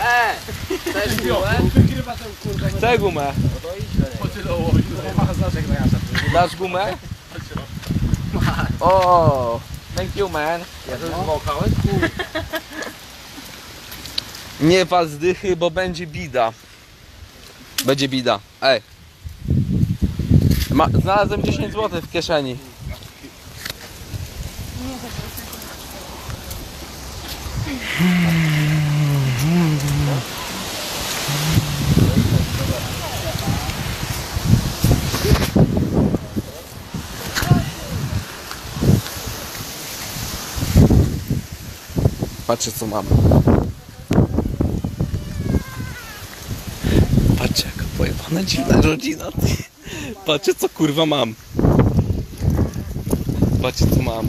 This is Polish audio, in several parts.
E! Też gumę? Chcę gumę. Dasz gumę? O, thank you man. Ja to wąchałeś? Nie wal z dychy, bo będzie bida. Będzie bida. Ej. Ma, znalazłem 10 zł w kieszeni. Patrzcie co mam. Patrzcie jaka pojebana dziwna rodzina. Patrzcie co kurwa mam. Patrzcie co mam.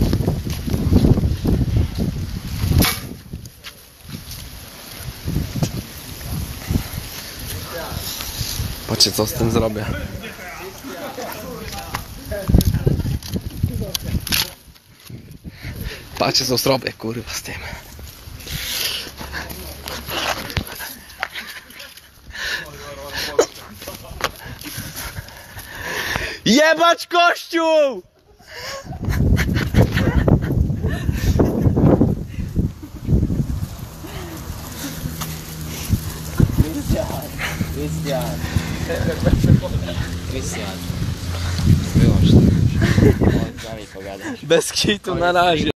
Patrzcie co z tym zrobię. Patrzcie co zrobię kurwa z tym. Jebać kościół! Krystian. Krystian. Wyłącz to. Z nami pogadać. Bez kitu na razie.